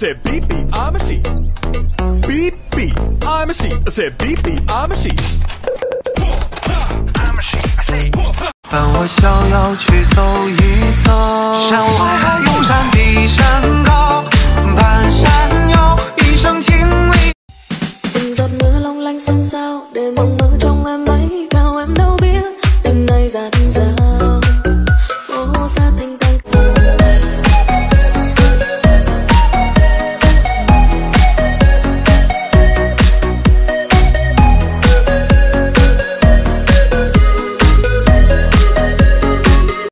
said, beep beep, I'm a she. Beep beep, I'm. I said, beep beep, I'm I say, 伴我逍遥去走一走，山外还有山，比山高，半山腰，一生情侣。Từng giọt mưa long lanh xôn xao, để mong mơ trong em bay cao em đâu biết, đêm nay dạt dào.